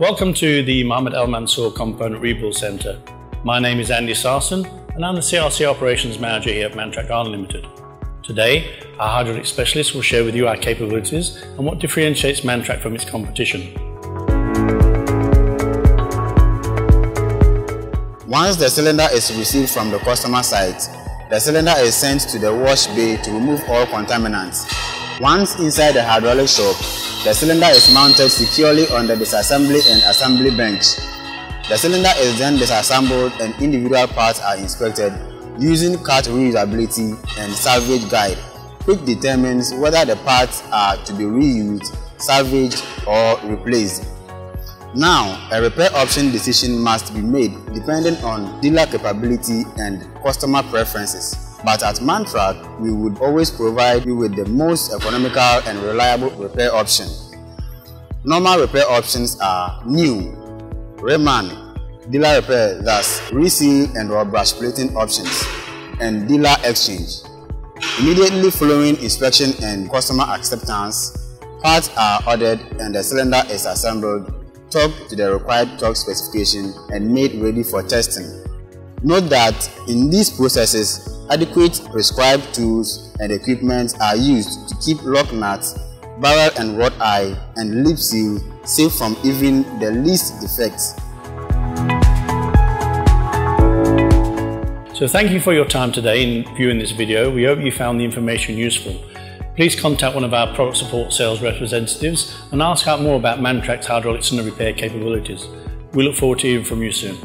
Welcome to the Mohammed Al Mansour Component Rebuild Centre. My name is Andy Sarson and I'm the CRC Operations Manager here at Mantrac Ireland Limited. Today, our hydraulic specialist will share with you our capabilities and what differentiates Mantrac from its competition. Once the cylinder is received from the customer site, the cylinder is sent to the wash bay to remove all contaminants. Once inside the hydraulic shop, the cylinder is mounted securely on the disassembly and assembly bench. The cylinder is then disassembled and individual parts are inspected using Cat reusability and salvage guide, which determines whether the parts are to be reused, salvaged or replaced. Now, a repair option decision must be made depending on dealer capability and customer preferences. But at Mantrac, we would always provide you with the most economical and reliable repair option. Normal repair options are new, reman, dealer repair thus reseal and or brush plating options, and dealer exchange. Immediately following inspection and customer acceptance, parts are ordered and the cylinder is assembled, torqued to the required torque specification and made ready for testing. Note that in these processes, Adequate prescribed tools and equipment are used to keep lock nuts, barrel and rod eye, and lip seal safe from even the least defects. So thank you for your time today in viewing this video. We hope you found the information useful. Please contact one of our product support sales representatives and ask out more about Mantrac's hydraulic cylinder repair capabilities. We look forward to hearing from you soon.